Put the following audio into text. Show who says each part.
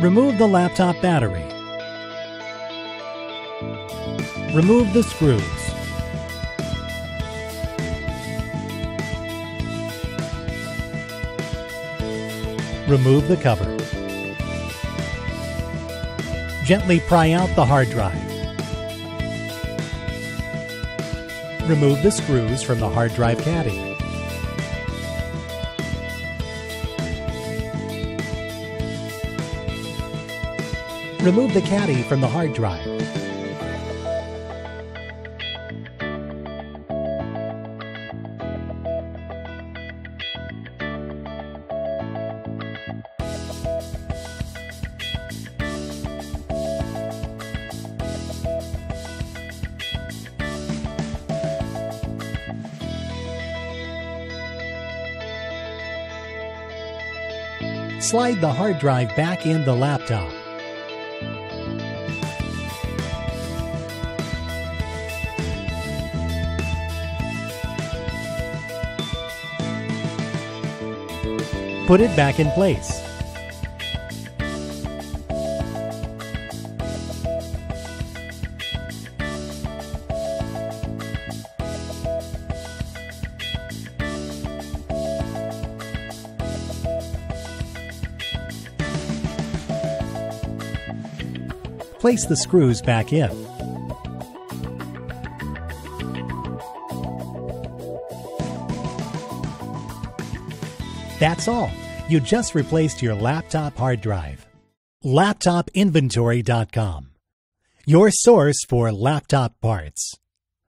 Speaker 1: Remove the laptop battery. Remove the screws. Remove the cover. Gently pry out the hard drive. Remove the screws from the hard drive caddy. Remove the caddy from the hard drive. Slide the hard drive back in the laptop. Put it back in place. Place the screws back in. That's all. You just replaced your laptop hard drive. LaptopInventory.com, your source for laptop parts.